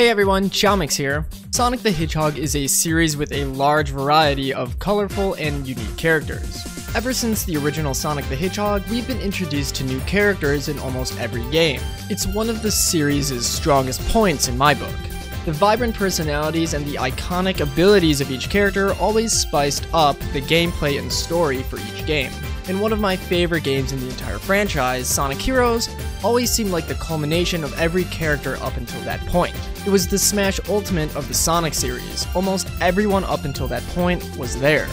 Hey everyone, Chaomix here. Sonic the Hedgehog is a series with a large variety of colorful and unique characters. Ever since the original Sonic the Hedgehog, we've been introduced to new characters in almost every game. It's one of the series' strongest points in my book. The vibrant personalities and the iconic abilities of each character always spiced up the gameplay and story for each game. And one of my favorite games in the entire franchise, Sonic Heroes, always seemed like the culmination of every character up until that point. It was the Smash Ultimate of the Sonic series. Almost everyone up until that point was there.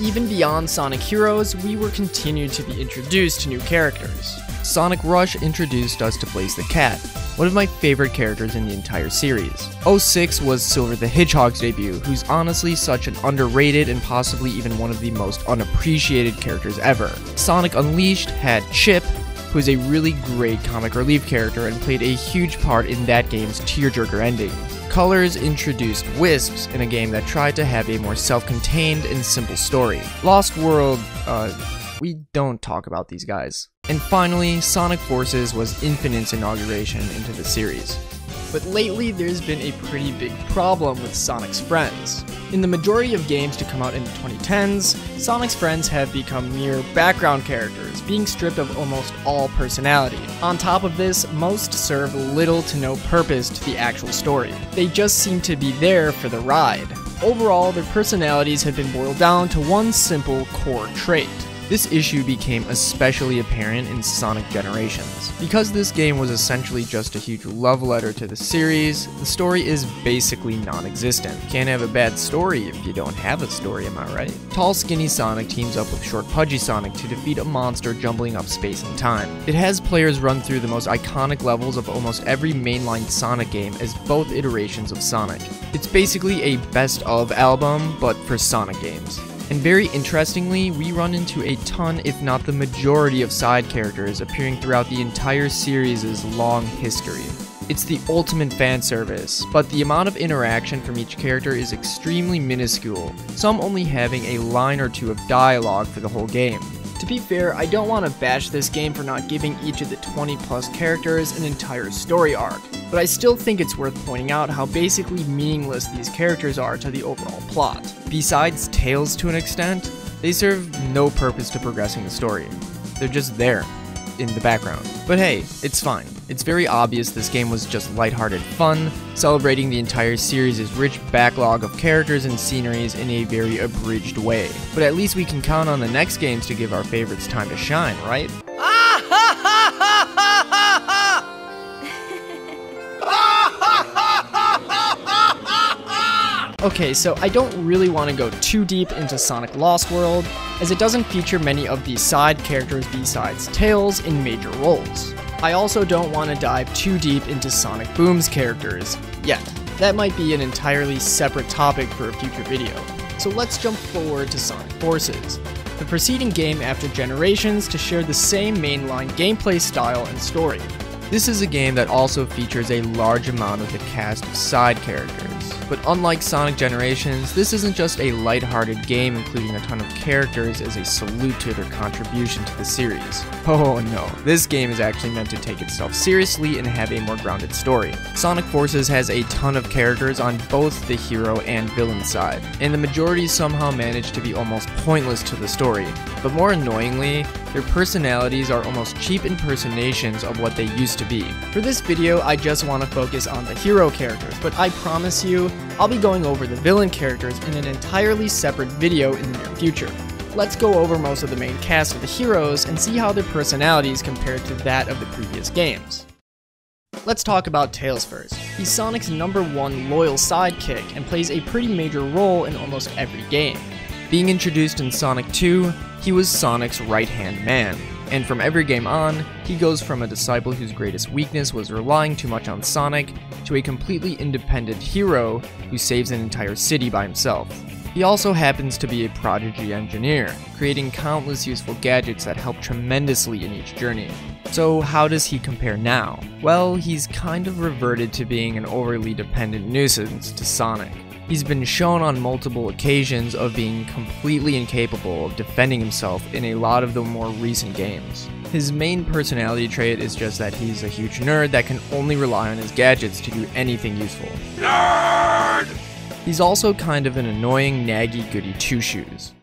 Even beyond Sonic Heroes, we were continued to be introduced to new characters. Sonic Rush introduced us to Blaze the Cat, one of my favorite characters in the entire series. 06 was Silver the Hedgehog's debut, who's honestly such an underrated and possibly even one of the most unappreciated characters ever. Sonic Unleashed had Chip, who is a really great comic relief character and played a huge part in that game's tearjerker ending. Colors introduced Wisps in a game that tried to have a more self-contained and simple story. Lost World, uh, we don't talk about these guys. And finally, Sonic Forces was Infinite's inauguration into the series. But lately, there's been a pretty big problem with Sonic's friends. In the majority of games to come out in the 2010s, Sonic's friends have become mere background characters, being stripped of almost all personality. On top of this, most serve little to no purpose to the actual story. They just seem to be there for the ride. Overall, their personalities have been boiled down to one simple core trait this issue became especially apparent in Sonic Generations. Because this game was essentially just a huge love letter to the series, the story is basically non-existent. Can't have a bad story if you don't have a story, am I right? Tall skinny Sonic teams up with short pudgy Sonic to defeat a monster jumbling up space and time. It has players run through the most iconic levels of almost every mainline Sonic game as both iterations of Sonic. It's basically a best of album, but for Sonic games. And very interestingly, we run into a ton, if not the majority, of side characters appearing throughout the entire series' long history. It's the ultimate fan service, but the amount of interaction from each character is extremely minuscule, some only having a line or two of dialogue for the whole game. To be fair, I don't want to bash this game for not giving each of the 20 plus characters an entire story arc, but I still think it's worth pointing out how basically meaningless these characters are to the overall plot. Besides Tails to an extent, they serve no purpose to progressing the story. They're just there, in the background. But hey, it's fine. It's very obvious this game was just lighthearted fun, celebrating the entire series' rich backlog of characters and sceneries in a very abridged way. But at least we can count on the next games to give our favorites time to shine, right? Okay, so I don't really want to go too deep into Sonic Lost World, as it doesn't feature many of the side characters besides Tails in major roles. I also don't want to dive too deep into Sonic Boom's characters yet. That might be an entirely separate topic for a future video. So let's jump forward to Sonic Forces, the preceding game after Generations to share the same mainline gameplay style and story. This is a game that also features a large amount of the cast of side characters but unlike Sonic Generations, this isn't just a light-hearted game including a ton of characters as a salute to their contribution to the series. Oh no, this game is actually meant to take itself seriously and have a more grounded story. Sonic Forces has a ton of characters on both the hero and villain side, and the majority somehow manage to be almost pointless to the story, but more annoyingly, their personalities are almost cheap impersonations of what they used to be. For this video, I just want to focus on the hero characters, but I promise you, I'll be going over the villain characters in an entirely separate video in the near future. Let's go over most of the main cast of the heroes and see how their personalities compare to that of the previous games. Let's talk about Tails first. He's Sonic's number one loyal sidekick and plays a pretty major role in almost every game. Being introduced in Sonic 2, he was Sonic's right-hand man, and from every game on, he goes from a disciple whose greatest weakness was relying too much on Sonic, to a completely independent hero who saves an entire city by himself. He also happens to be a prodigy engineer, creating countless useful gadgets that help tremendously in each journey. So how does he compare now? Well, he's kind of reverted to being an overly dependent nuisance to Sonic. He's been shown on multiple occasions of being completely incapable of defending himself in a lot of the more recent games. His main personality trait is just that he's a huge nerd that can only rely on his gadgets to do anything useful. Nerd! He's also kind of an annoying, naggy goody two-shoes.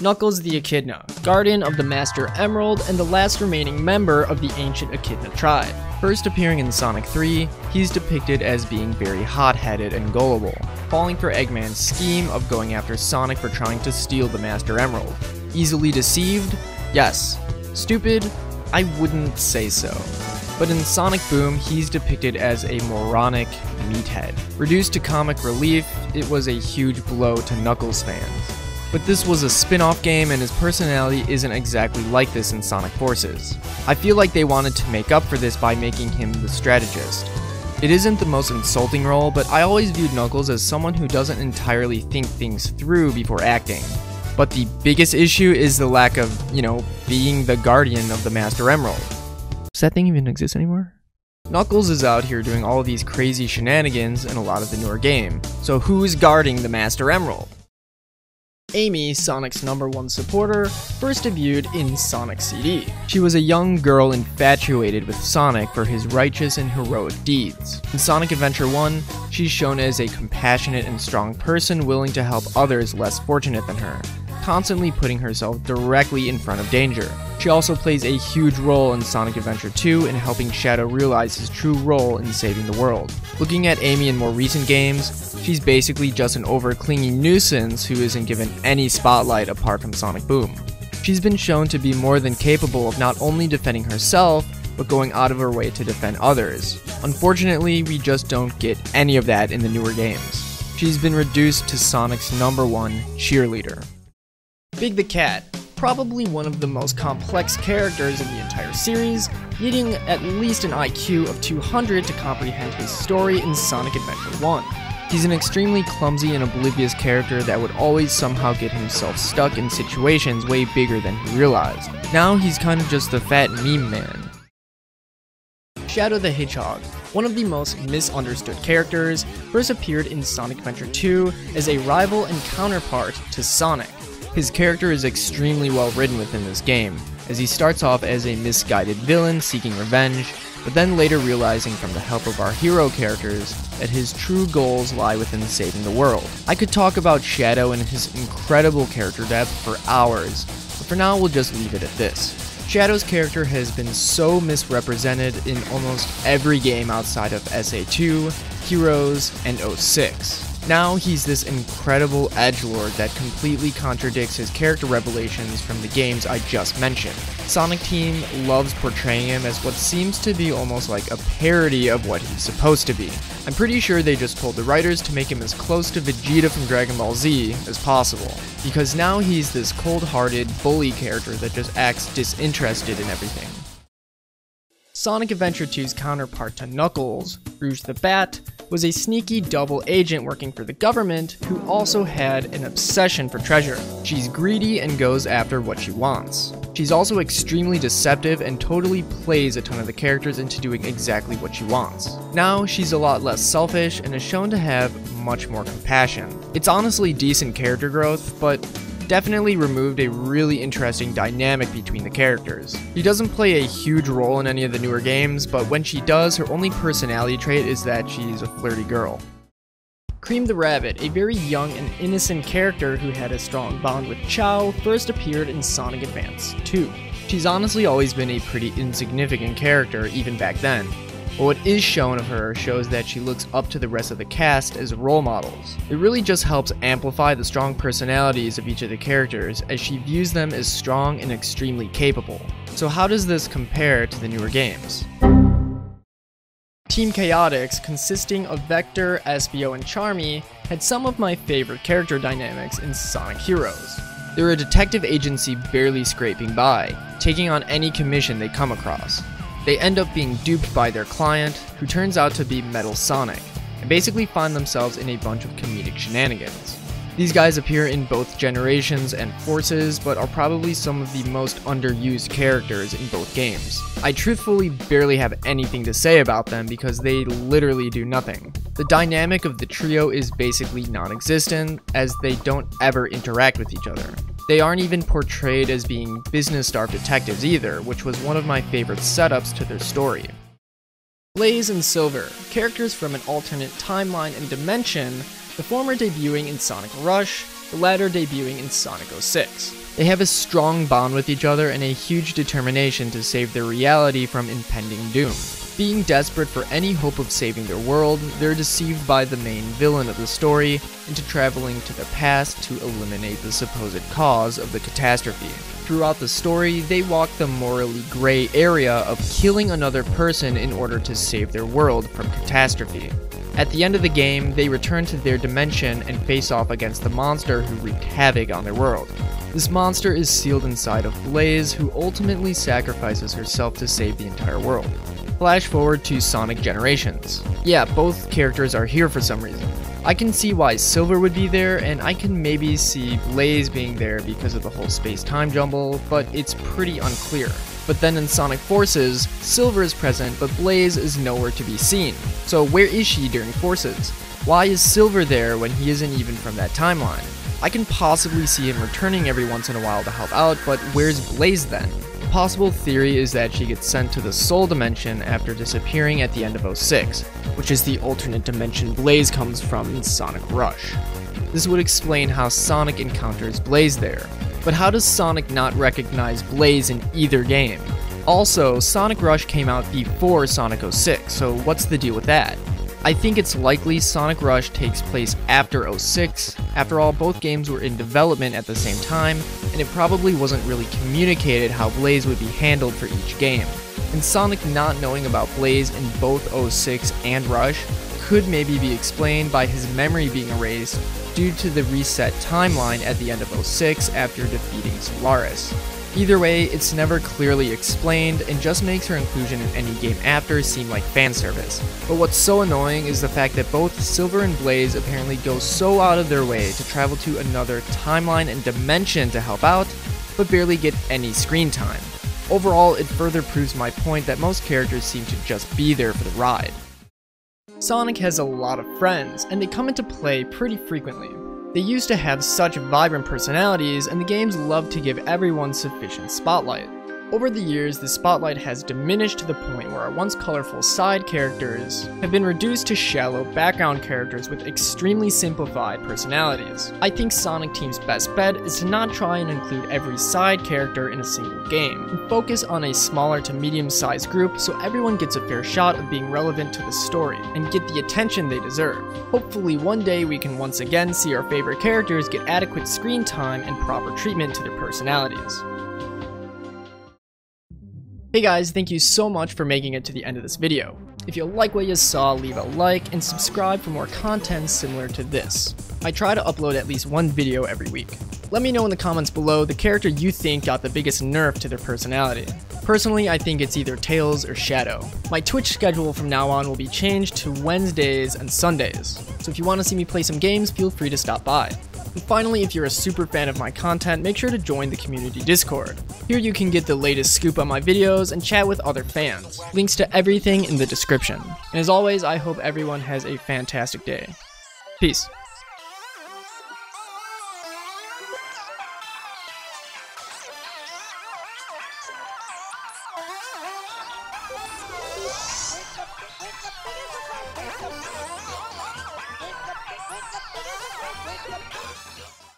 Knuckles the Echidna, guardian of the Master Emerald and the last remaining member of the ancient Echidna tribe. First appearing in Sonic 3, he's depicted as being very hot-headed and gullible, falling for Eggman's scheme of going after Sonic for trying to steal the Master Emerald. Easily deceived? Yes. Stupid? I wouldn't say so. But in Sonic Boom, he's depicted as a moronic meathead. Reduced to comic relief, it was a huge blow to Knuckles fans. But this was a spin-off game and his personality isn't exactly like this in Sonic Forces. I feel like they wanted to make up for this by making him the strategist. It isn't the most insulting role, but I always viewed Knuckles as someone who doesn't entirely think things through before acting. But the biggest issue is the lack of, you know, being the guardian of the Master Emerald. Does that thing even exist anymore? Knuckles is out here doing all of these crazy shenanigans in a lot of the newer game. So who's guarding the Master Emerald? Amy, Sonic's number one supporter, first debuted in Sonic CD. She was a young girl infatuated with Sonic for his righteous and heroic deeds. In Sonic Adventure 1, she's shown as a compassionate and strong person willing to help others less fortunate than her constantly putting herself directly in front of danger. She also plays a huge role in Sonic Adventure 2 in helping Shadow realize his true role in saving the world. Looking at Amy in more recent games, she's basically just an over-clingy nuisance who isn't given any spotlight apart from Sonic Boom. She's been shown to be more than capable of not only defending herself, but going out of her way to defend others. Unfortunately, we just don't get any of that in the newer games. She's been reduced to Sonic's number one cheerleader. Big the Cat, probably one of the most complex characters in the entire series, needing at least an IQ of 200 to comprehend his story in Sonic Adventure 1. He's an extremely clumsy and oblivious character that would always somehow get himself stuck in situations way bigger than he realized. Now he's kind of just the fat meme man. Shadow the Hedgehog, one of the most misunderstood characters, first appeared in Sonic Adventure 2 as a rival and counterpart to Sonic. His character is extremely well written within this game, as he starts off as a misguided villain seeking revenge, but then later realizing from the help of our hero characters that his true goals lie within saving the world. I could talk about Shadow and his incredible character depth for hours, but for now we'll just leave it at this. Shadow's character has been so misrepresented in almost every game outside of SA2, Heroes, and 06. Now he's this incredible edgelord that completely contradicts his character revelations from the games I just mentioned. Sonic Team loves portraying him as what seems to be almost like a parody of what he's supposed to be. I'm pretty sure they just told the writers to make him as close to Vegeta from Dragon Ball Z as possible, because now he's this cold-hearted, bully character that just acts disinterested in everything. Sonic Adventure 2's counterpart to Knuckles, Rouge the Bat, was a sneaky double agent working for the government who also had an obsession for treasure. She's greedy and goes after what she wants. She's also extremely deceptive and totally plays a ton of the characters into doing exactly what she wants. Now, she's a lot less selfish and is shown to have much more compassion. It's honestly decent character growth, but definitely removed a really interesting dynamic between the characters. She doesn't play a huge role in any of the newer games, but when she does, her only personality trait is that she's a flirty girl. Cream the Rabbit, a very young and innocent character who had a strong bond with Chao, first appeared in Sonic Advance 2. She's honestly always been a pretty insignificant character even back then, what is shown of her shows that she looks up to the rest of the cast as role models. It really just helps amplify the strong personalities of each of the characters as she views them as strong and extremely capable. So how does this compare to the newer games? Team Chaotix, consisting of Vector, Espio, and Charmy, had some of my favorite character dynamics in Sonic Heroes. They're a detective agency barely scraping by, taking on any commission they come across. They end up being duped by their client, who turns out to be Metal Sonic, and basically find themselves in a bunch of comedic shenanigans. These guys appear in both Generations and Forces, but are probably some of the most underused characters in both games. I truthfully barely have anything to say about them because they literally do nothing. The dynamic of the trio is basically non-existent, as they don't ever interact with each other. They aren't even portrayed as being business starved detectives either, which was one of my favorite setups to their story. Blaze and Silver, characters from an alternate timeline and dimension, the former debuting in Sonic Rush, the latter debuting in Sonic 06. They have a strong bond with each other and a huge determination to save their reality from impending doom. Being desperate for any hope of saving their world, they're deceived by the main villain of the story into traveling to the past to eliminate the supposed cause of the catastrophe. Throughout the story, they walk the morally gray area of killing another person in order to save their world from catastrophe. At the end of the game, they return to their dimension and face off against the monster who wreaked havoc on their world. This monster is sealed inside of Blaze, who ultimately sacrifices herself to save the entire world. Flash forward to Sonic Generations. Yeah, both characters are here for some reason. I can see why Silver would be there, and I can maybe see Blaze being there because of the whole space-time jumble, but it's pretty unclear. But then in Sonic Forces, Silver is present, but Blaze is nowhere to be seen. So where is she during Forces? Why is Silver there when he isn't even from that timeline? I can possibly see him returning every once in a while to help out, but where's Blaze then? Possible theory is that she gets sent to the Sol Dimension after disappearing at the end of 06, which is the alternate dimension Blaze comes from in Sonic Rush. This would explain how Sonic encounters Blaze there, but how does Sonic not recognize Blaze in either game? Also, Sonic Rush came out before Sonic 06, so what's the deal with that? I think it's likely Sonic Rush takes place after 06. After all, both games were in development at the same time, and it probably wasn't really communicated how Blaze would be handled for each game. And Sonic not knowing about Blaze in both 06 and Rush could maybe be explained by his memory being erased due to the reset timeline at the end of 06 after defeating Solaris. Either way, it's never clearly explained and just makes her inclusion in any game after seem like fan service. But what's so annoying is the fact that both Silver and Blaze apparently go so out of their way to travel to another timeline and dimension to help out, but barely get any screen time. Overall, it further proves my point that most characters seem to just be there for the ride. Sonic has a lot of friends, and they come into play pretty frequently. They used to have such vibrant personalities, and the games loved to give everyone sufficient spotlight. Over the years, the spotlight has diminished to the point where our once colorful side characters have been reduced to shallow background characters with extremely simplified personalities. I think Sonic Team's best bet is to not try and include every side character in a single game, and focus on a smaller to medium sized group so everyone gets a fair shot of being relevant to the story, and get the attention they deserve. Hopefully one day we can once again see our favorite characters get adequate screen time and proper treatment to their personalities. Hey guys, thank you so much for making it to the end of this video. If you like what you saw, leave a like and subscribe for more content similar to this. I try to upload at least one video every week. Let me know in the comments below the character you think got the biggest nerf to their personality. Personally, I think it's either Tails or Shadow. My Twitch schedule from now on will be changed to Wednesdays and Sundays, so if you want to see me play some games, feel free to stop by. And finally, if you're a super fan of my content, make sure to join the community Discord. Here you can get the latest scoop on my videos and chat with other fans. Links to everything in the description. And as always, I hope everyone has a fantastic day. Peace.